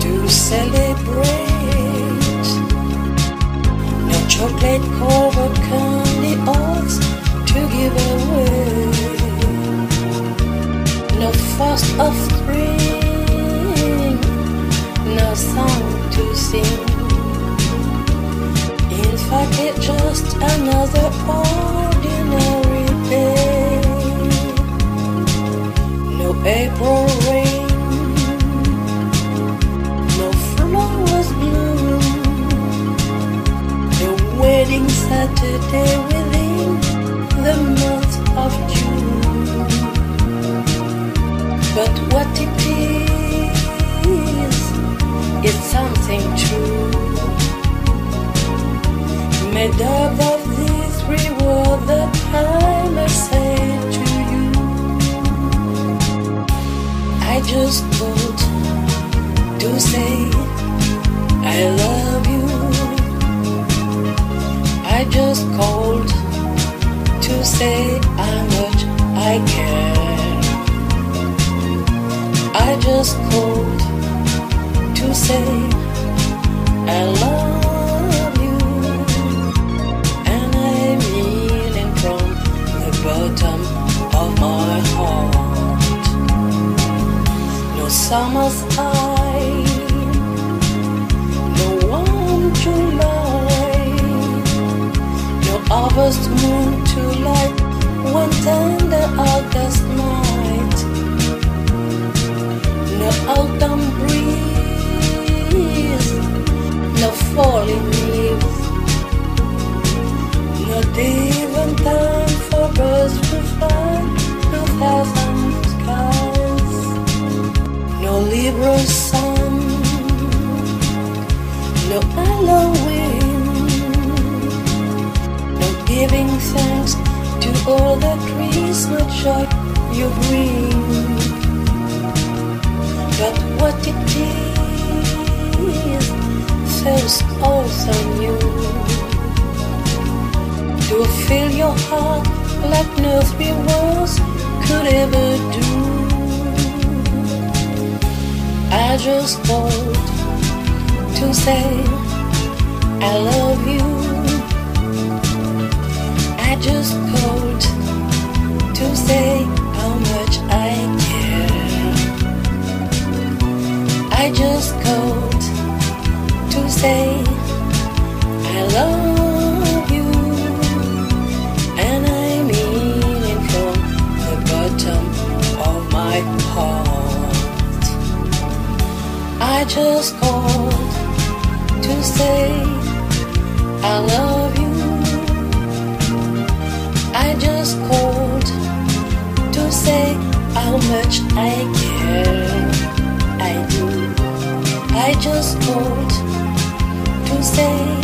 To celebrate. No chocolate covered candy oats to give away. No fast of three, no song to sing. In fact, it's just another ordinary day. No April. Saturday within the month of June. But what it is, it's something true. Made up of these three words that I must say to you. I just want to say I love you. Just called to say how much I care. I just called to say I love you. And I mean it from the bottom of my heart. No summer's eye, no autumn breeze, no falling leaves, not even time for birds to fly, no thousand skies, no Libra sun, no Halloween, no giving thanks to all the Christmas joy you bring. But what it is feels also new. To fill your heart like no three words could ever do. I just called to say I love you. I just called say I love you. And I mean it from the bottom of my heart. I just called to say I love you. I just called to say how much I care. I do. I just called love